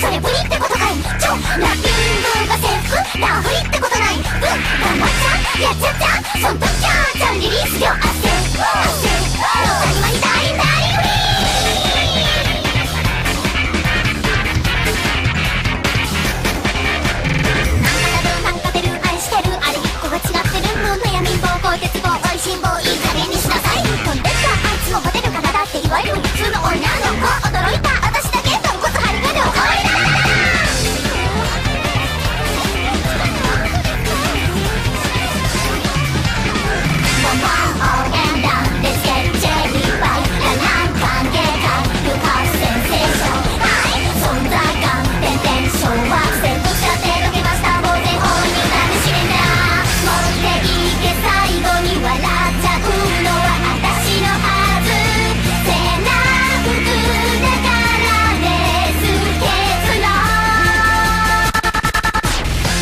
それぶりってことかい。ちょラッピングがセーフ。ラフリってことない。ブン頑張っちゃやっちゃったそんときゃちゃん。リリース量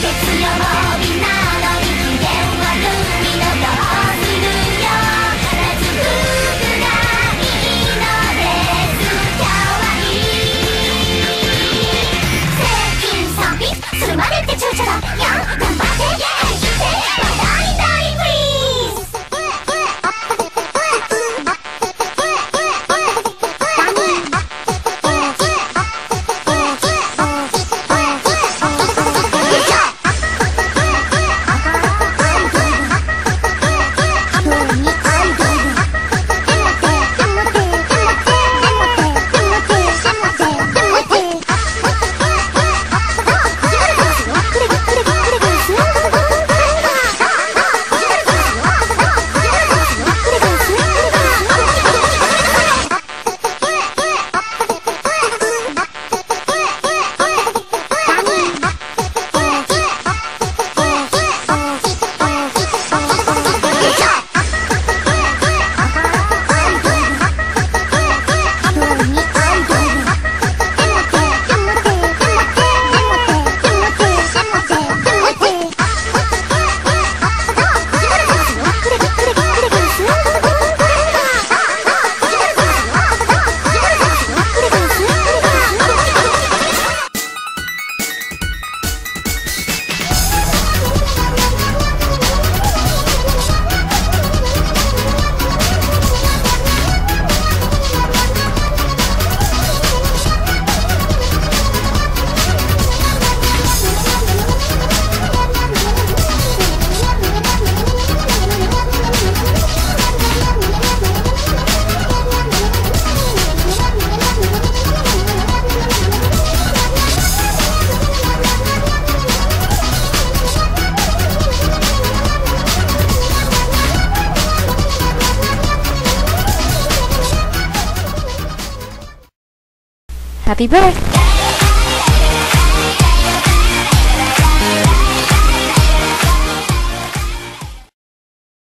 月曜日な Happy birthday